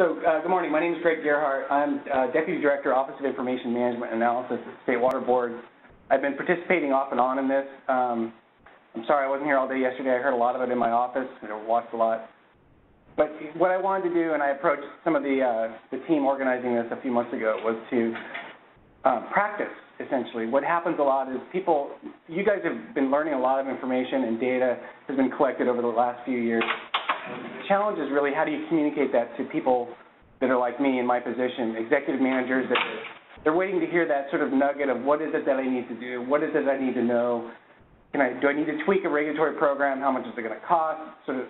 so uh, good morning. My name is Greg Gearheart. I'm uh, Deputy Director, Office of Information Management Analysis at State Water Board. I've been participating off and on in this. Um, I'm sorry I wasn't here all day yesterday. I heard a lot of it in my office. I watched a lot. But what I wanted to do, and I approached some of the, uh, the team organizing this a few months ago, was to uh, practice, essentially. What happens a lot is people, you guys have been learning a lot of information and data has been collected over the last few years. Challenge is really how do you communicate that to people that are like me in my position, executive managers that they're waiting to hear that sort of nugget of what is it that I need to do, what is it I need to know, can I, do I need to tweak a regulatory program, how much is it going to cost, sort of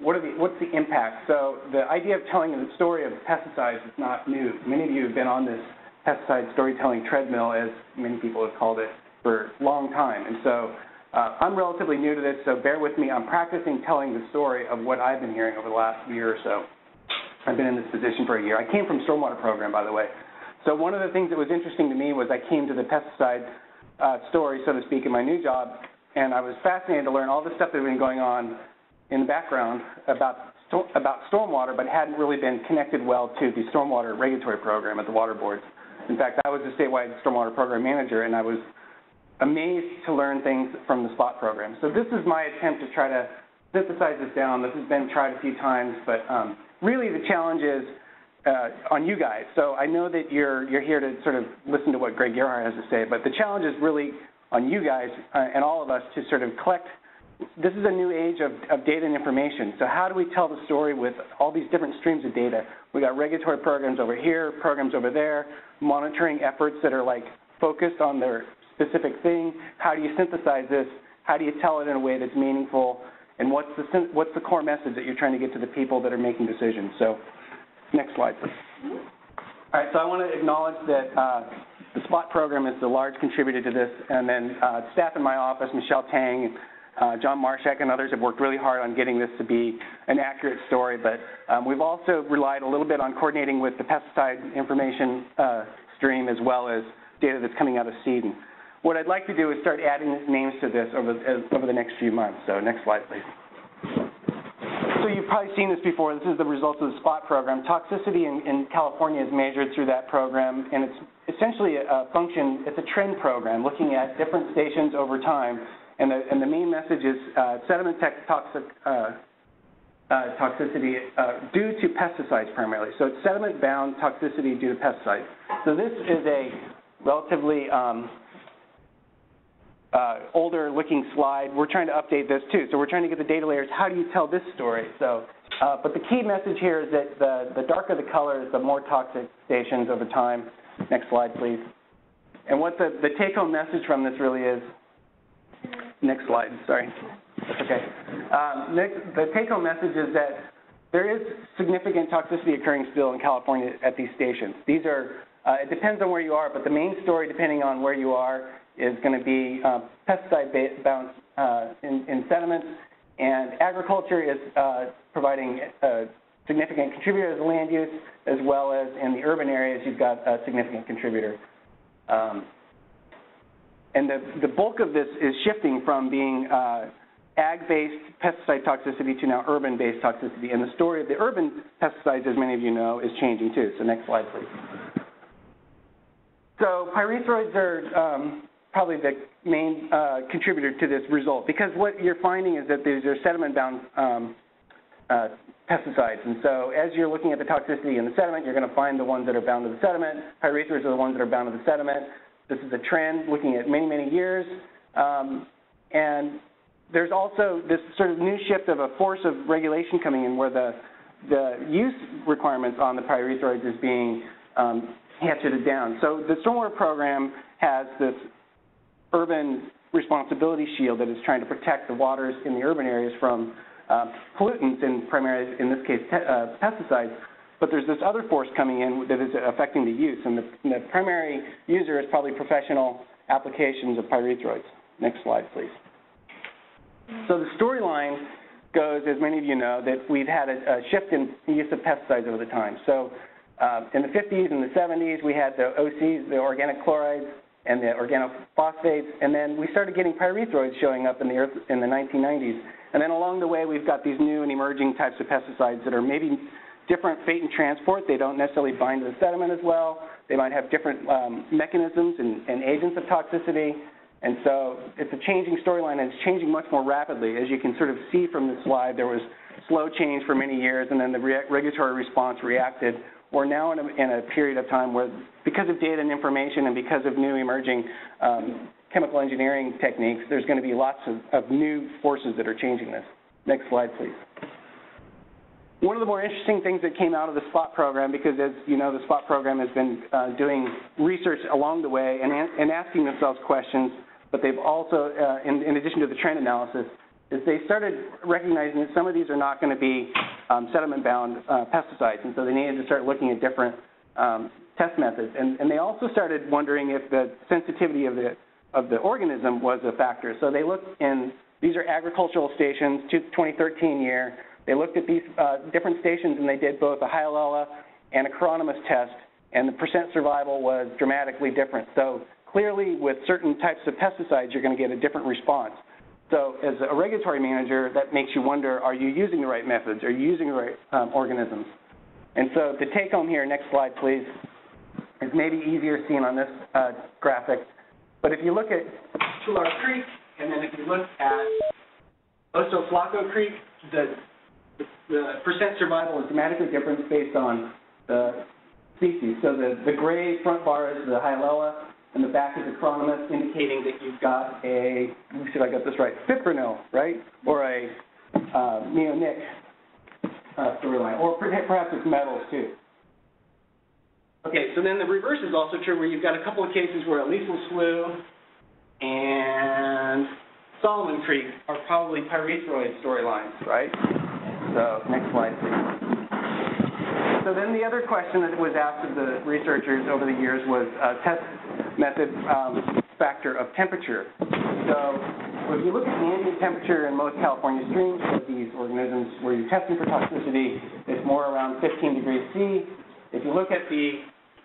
what are the, what's the impact? So the idea of telling the story of pesticides is not new. Many of you have been on this pesticide storytelling treadmill, as many people have called it, for a long time. And so uh, I'm relatively new to this, so bear with me. I'm practicing telling the story of what I've been hearing over the last year or so. I've been in this position for a year. I came from stormwater program, by the way. So one of the things that was interesting to me was I came to the pesticide uh, story, so to speak, in my new job, and I was fascinated to learn all the stuff that had been going on in the background about about stormwater, but hadn't really been connected well to the stormwater regulatory program at the water boards. In fact, I was the statewide stormwater program manager, and I was amazed to learn things from the SPOT program. So this is my attempt to try to synthesize this down. This has been tried a few times, but um, really the challenge is uh, on you guys. So I know that you're you're here to sort of listen to what Greg Gearheart has to say, but the challenge is really on you guys uh, and all of us to sort of collect. This is a new age of, of data and information. So how do we tell the story with all these different streams of data? We got regulatory programs over here, programs over there, monitoring efforts that are like focused on their specific thing? How do you synthesize this? How do you tell it in a way that's meaningful? And what's the, what's the core message that you're trying to get to the people that are making decisions? So next slide, please. All right, so I want to acknowledge that uh, the SPOT program is the large contributor to this, and then uh, staff in my office, Michelle Tang, uh, John Marshak, and others have worked really hard on getting this to be an accurate story, but um, we've also relied a little bit on coordinating with the pesticide information uh, stream as well as data that's coming out of CEDEN. What I'd like to do is start adding names to this over, uh, over the next few months. So next slide, please. So you've probably seen this before. This is the results of the SPOT program. Toxicity in, in California is measured through that program, and it's essentially a, a, function, it's a trend program looking at different stations over time. And the, and the main message is uh, sediment toxic, uh, uh, toxicity uh, due to pesticides primarily. So it's sediment-bound toxicity due to pesticides. So this is a relatively um, uh, older looking slide. We're trying to update this too. So we're trying to get the data layers. How do you tell this story? So, uh, but the key message here is that the, the darker the colors, the more toxic stations over time. Next slide, please. And what the, the take-home message from this really is, next slide, sorry. Okay. Um, next, the take-home message is that there is significant toxicity occurring still in California at these stations. These are, uh, it depends on where you are, but the main story, depending on where you are, is going to be uh, pesticide bound uh, in, in, sediments, and agriculture is uh, providing a significant contributor to land use, as well as in the urban areas, you've got a significant contributor. Um, and the, the bulk of this is shifting from being uh, ag-based pesticide toxicity to now urban-based toxicity. And the story of the urban pesticides, as many of you know, is changing too. So next slide, please. So pyrethroids are um, probably the main uh, contributor to this result because what you're finding is that these are sediment-bound um, uh, pesticides. And so as you're looking at the toxicity in the sediment, you're going to find the ones that are bound to the sediment. Pyrethroids are the ones that are bound to the sediment. This is a trend looking at many, many years. Um, and there's also this sort of new shift of a force of regulation coming in where the, the use requirements on the pyrethroids is being um, hatcheted down. So the stormwater program has this urban responsibility shield that is trying to protect the waters in the urban areas from uh, pollutants, and primarily in this case uh, pesticides. But there's this other force coming in that is affecting the use, and the, the primary user is probably professional applications of pyrethroids. Next slide, please. So the storyline goes, as many of you know, that we've had a, a shift in the use of pesticides over the time. So uh, in the 50s and the 70s, we had the OCs, the organic chlorides, and the organophosphates, and then we started getting pyrethroids showing up in the earth in the 1990s. And then along the way, we've got these new and emerging types of pesticides that are maybe different fate and transport. They don't necessarily bind to the sediment as well. They might have different um, mechanisms and, and agents of toxicity. And so it's a changing storyline, and it's changing much more rapidly. As you can sort of see from the slide, there was slow change for many years, and then the re regulatory response reacted. We're now in a, in a, period of time where, because of data and information and because of new emerging um, chemical engineering techniques, there's going to be lots of, of new forces that are changing this. Next slide, please. One of the more interesting things that came out of the SPOT program, because as you know, the SPOT program has been uh, doing research along the way and, and asking themselves questions, but they've also, uh, in, in, addition to the trend analysis, is they started recognizing that some of these are not going to be um, sediment-bound uh, pesticides, and so they needed to start looking at different um, test methods. And, and, they also started wondering if the sensitivity of the of the organism was a factor. So they looked in these are agricultural stations, 2013 year. They looked at these uh, different stations and they did both a Hyalella and a chironomus test, and the percent survival was dramatically different. So clearly, with certain types of pesticides, you're going to get a different response. So as a regulatory manager, that makes you wonder, are you using the right methods? Are you using the right um, organisms? And so the take home here, next slide please, is maybe easier seen on this uh, graphic. But if you look at Tulare Creek, and then if you look at Oso Flaco Creek, the, the, the percent survival is dramatically different based on the species. So the, the gray front bar is the Hyalella, and the back is a chironomus, indicating that you've got a, let me see if I got this right, fipronil, right? Or a uh, neonic uh, storyline, or perhaps it's metals too. Okay, so then the reverse is also true, where you've got a couple of cases where Aliso Slough and Solomon Creek are probably pyrethroid storylines, right? So next slide, please. So then the other question that was asked of the researchers over the years was a test method um, factor of temperature. So if you look at the ambient temperature in most California streams these organisms where you're testing for toxicity, it's more around 15 degrees C. If you look at the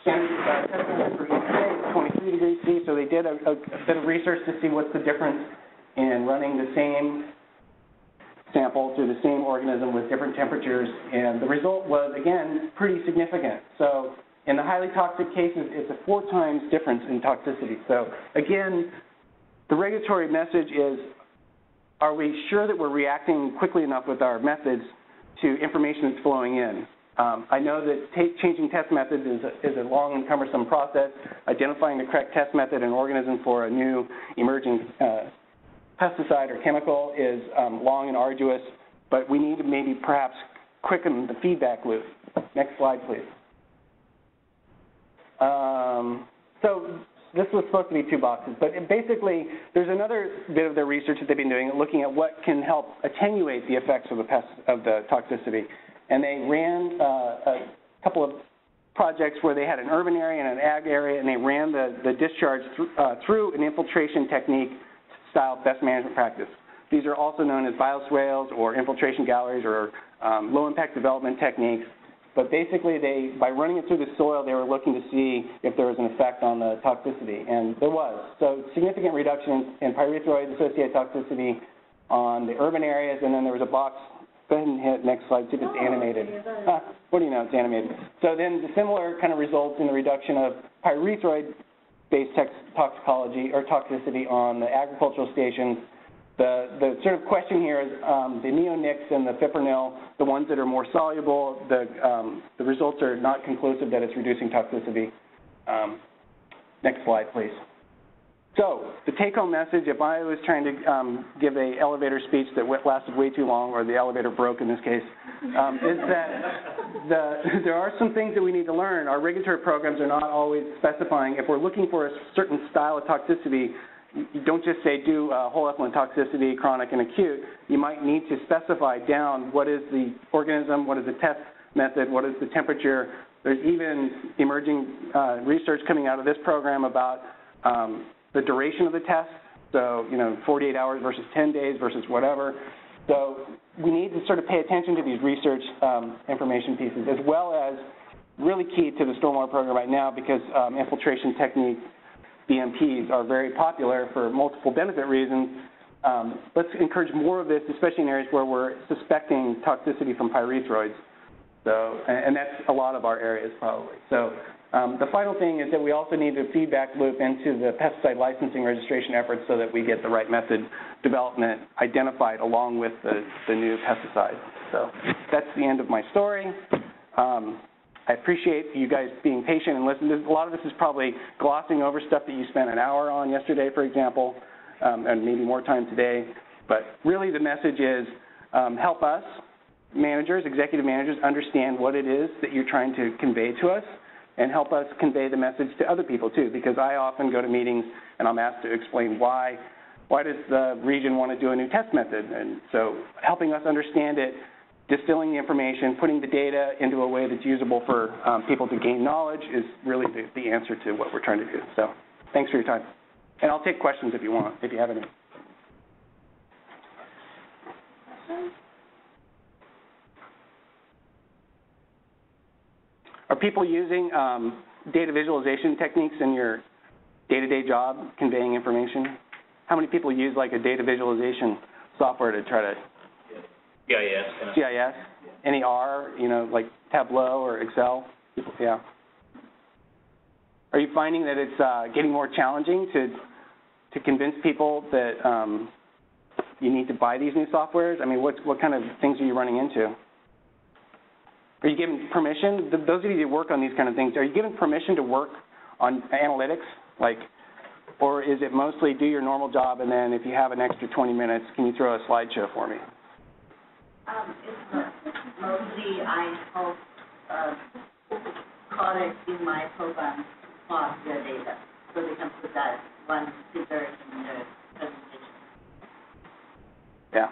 standard uh, temperature for each day, 23 degrees C. So they did a, a, a bit of research to see what's the difference in running the same sample through the same organism with different temperatures, and the result was, again, pretty significant. So in the highly toxic cases, it's a four times difference in toxicity. So again, the regulatory message is, are we sure that we're reacting quickly enough with our methods to information that's flowing in? Um, I know that changing test methods is a, is a long and cumbersome process. Identifying the correct test method and organism for a new emerging uh, pesticide or chemical is um, long and arduous, but we need to maybe perhaps quicken the feedback loop. Next slide, please. Um, so this was supposed to be two boxes, but basically there's another bit of their research that they've been doing looking at what can help attenuate the effects of the, pest, of the toxicity. And they ran uh, a couple of projects where they had an urban area and an ag area, and they ran the, the discharge th uh, through an infiltration technique style best management practice. These are also known as bioswales or infiltration galleries or um, low impact development techniques. But basically, they, by running it through the soil, they were looking to see if there was an effect on the toxicity, and there was. So significant reduction in pyrethroid-associated toxicity on the urban areas, and then there was a box. Go ahead and hit next slide, see if it's oh, animated. Huh, what do you know, it's animated. So then the similar kind of results in the reduction of pyrethroid based toxicology or toxicity on the agricultural stations. The, the sort of question here is um, the neonics and the fipronil, the ones that are more soluble, the, um, the results are not conclusive that it's reducing toxicity. Um, next slide, please. So the take-home message, if I was trying to um, give a elevator speech that lasted way too long, or the elevator broke in this case, um, is that the, there are some things that we need to learn. Our regulatory programs are not always specifying. If we're looking for a certain style of toxicity, don't just say do uh, whole effluent toxicity, chronic and acute. You might need to specify down what is the organism, what is the test method, what is the temperature. There's even emerging uh, research coming out of this program about um, the duration of the test, so, you know, 48 hours versus 10 days versus whatever. So we need to sort of pay attention to these research um, information pieces, as well as really key to the stormwater program right now because um, infiltration techniques, BMPs, are very popular for multiple benefit reasons. Um, let's encourage more of this, especially in areas where we're suspecting toxicity from pyrethroids. So, and, that's a lot of our areas probably. So, um, the final thing is that we also need a feedback loop into the pesticide licensing registration efforts so that we get the right method development identified along with the, the new pesticides. So that's the end of my story. Um, I appreciate you guys being patient and listening. A lot of this is probably glossing over stuff that you spent an hour on yesterday, for example, um, and maybe more time today. But really the message is um, help us, managers, executive managers, understand what it is that you're trying to convey to us and help us convey the message to other people too, because I often go to meetings and I'm asked to explain why, why does the region want to do a new test method? And so helping us understand it, distilling the information, putting the data into a way that's usable for um, people to gain knowledge is really the, the answer to what we're trying to do. So thanks for your time. And I'll take questions if you want, if you have any. Are people using um, data visualization techniques in your day-to-day job conveying information? How many people use like a data visualization software to try to GIS. GIS? Any R, you know, like Tableau or Excel? Yeah. Are you finding that it's uh, getting more challenging to to convince people that um, you need to buy these new softwares? I mean, what what kind of things are you running into? Are you given permission? Th- Those of you that work on these kind of things, are you given permission to work on analytics? Like, or is it mostly do your normal job and then if you have an extra 20 minutes, can you throw a slideshow for me? Um, it's mostly I help, uh, colleagues in my program plot their data, so they can put that one figure in the presentation. Yeah.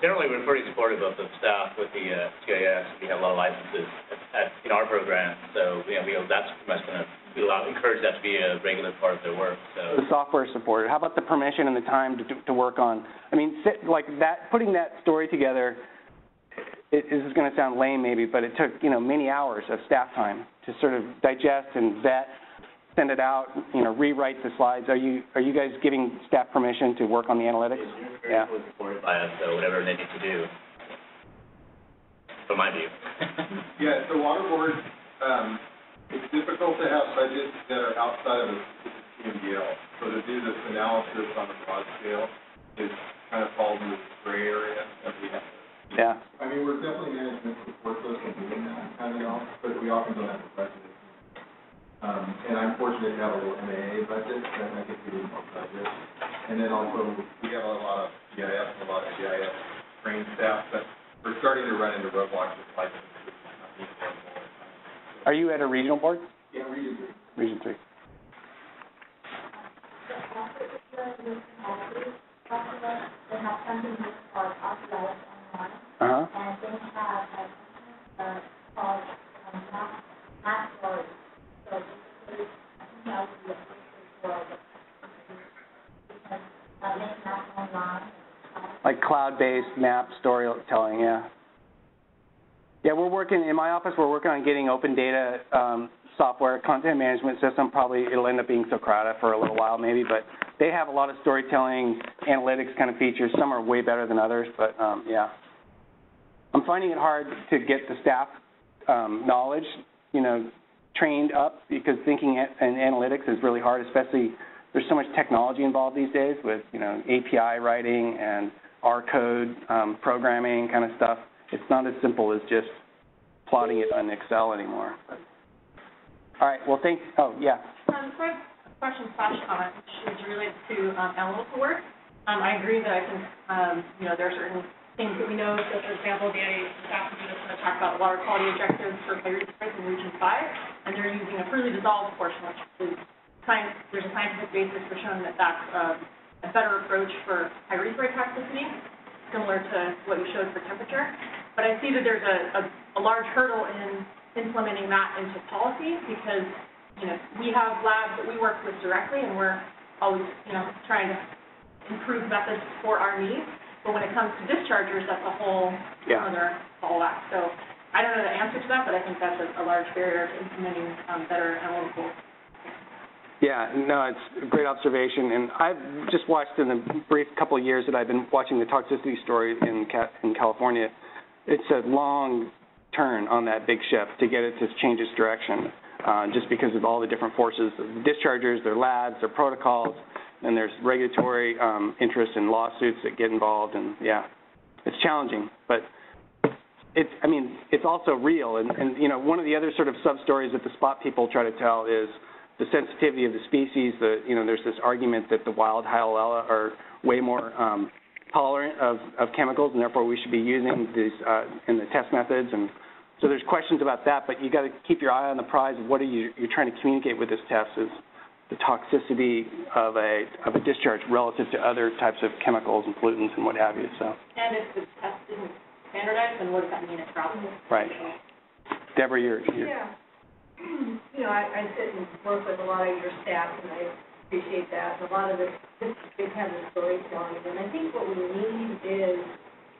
Generally, we're pretty supportive of the staff with the uh, GIS. We have a lot of licenses at, at- in our program, so, you know, we, that's pretty much gonna, we allow, encourage that to be a regular part of their work, so. The software supported. How about the permission and the time to, to work on? I mean, sit, like that, putting that story together. It, this is going to sound lame, maybe, but it took you know many hours of staff time to sort of digest and vet, send it out, you know, rewrite the slides. Are you are you guys giving staff permission to work on the analytics? Very Yeah. fully supported by us, so whatever they need to do, from my view. Yeah, so water board, um, it's difficult to have budgets that are outside of a specific TMDL. So to do this analysis on a broad scale is kind of falls into this gray area that we have. Yeah. I mean, we're definitely management support us in doing that kind of analysis, but we often don't have the budget. Um, and To have a little MAA budget, and I think we more budget. And then also, we have a lot of GIS, a lot of GIS trained staff, but we're starting to run into roadblocks with licenses. Are you at a regional board? Yeah, we do. Region three. They have something called Outliers Online, Uh huh. and they have a, uh, called, um, map, map story. So basically, I think that would be a good for the, because, uh, they map online. Like cloud-based map storytelling, yeah. Yeah, we're working, in my office, we're working on getting open data um, software, content management system. Probably it'll end up being Socrata for a little while maybe, but they have a lot of storytelling, analytics kind of features. Some are way better than others, but um, yeah. I'm finding it hard to get the staff um, knowledge, you know, trained up because thinking and analytics is really hard, especially there's so much technology involved these days with, you know, API writing and R code um, programming kind of stuff. It's not as simple as just plotting it on Excel anymore. All right, well, thank, oh, yeah. Um, so I have a question slash comment, which is related to, um, analytical work. Um, I agree that I think, um, you know, there are certain things that we know, so for example, the staff is going to talk about water quality objectives for Coyote Springs in Region Five, and they're using a freely dissolved portion, which is science, there's a scientific basis for showing that that's, um, a better approach for pyrethroid toxicity, similar to what you showed for temperature. But I see that there's a, a, a large hurdle in implementing that into policy because, you know, we have labs that we work with directly and we're always, you know, trying to improve methods for our needs. But when it comes to dischargers, that's a whole Yeah. other ballpark. So I don't know the answer to that, but I think that's a, a large barrier to implementing, um, better analytical Yeah, no, it's a great observation, and I've just watched in the brief couple of years that I've been watching the toxicity story in in California. It's a long turn on that big ship to get it to change its direction, uh, just because of all the different forces, the dischargers, their labs, their protocols, and there's regulatory um, interests and lawsuits that get involved, and yeah, it's challenging, but it's, I mean, it's also real, and, and, you know, one of the other sort of sub-stories that the spot people try to tell is the sensitivity of the species, the, you know, there's this argument that the wild hyalella are way more um, tolerant of, of chemicals, and therefore we should be using these uh, in the test methods, and so there's questions about that, but you got to keep your eye on the prize of what are you, you're trying to communicate with this test is the toxicity of a, of a discharge relative to other types of chemicals and pollutants and what have you, so, And if the test isn't standardized, then what does that mean it's wrong? right. Deborah, you're, you're Yeah. You know, I, I sit and work with a lot of your staff, and I appreciate that. And a lot of this, this, have the storytelling, and I think what we need is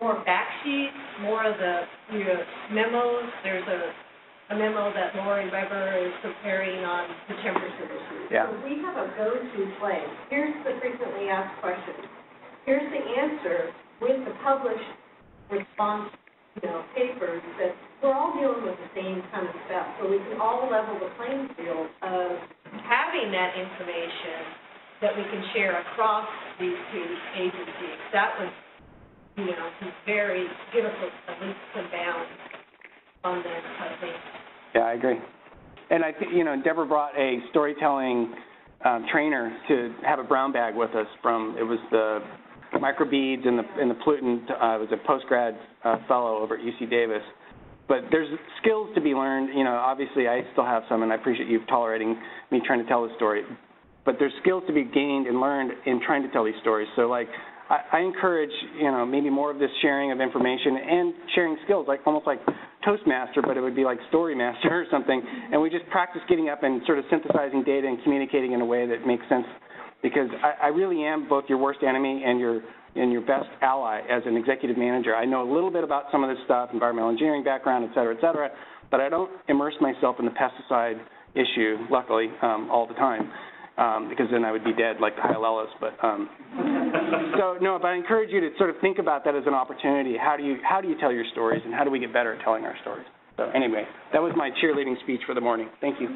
more fact sheets, more of the, you know, memos. There's a, a memo that Lori Weber is preparing on the temperature issue. Yeah. So we have a go-to place. Here's the frequently asked questions. Here's the answer with the published response, you know, papers that we're all dealing with the same kind of stuff. So we can all level the playing field of having that information that we can share across these two agencies. That would, you know, very, give us at least some balance on this, I think. Yeah, I agree. And I think, you know, Deborah brought a storytelling um, trainer to have a brown bag with us from, it was the microbeads and the, and the pollutant, uh, it was a post-grad uh, fellow over at UC Davis. But there's skills to be learned, you know, obviously I still have some, and I appreciate you tolerating me trying to tell the story. But there's skills to be gained and learned in trying to tell these stories. So, like, I, I encourage, you know, maybe more of this sharing of information and sharing skills, like almost like Toastmaster, but it would be like Storymaster or something. And we just practice getting up and sort of synthesizing data and communicating in a way that makes sense. Because I, I really am both your worst enemy and your and your best ally as an executive manager. I know a little bit about some of this stuff, environmental engineering background, et cetera, et cetera, but I don't immerse myself in the pesticide issue, luckily, um, all the time, um, because then I would be dead like the Hyalellas. But um, so no, but I encourage you to sort of think about that as an opportunity. How do you how do you tell your stories, and how do we get better at telling our stories? So anyway, that was my cheerleading speech for the morning. Thank you.